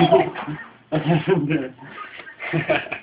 That's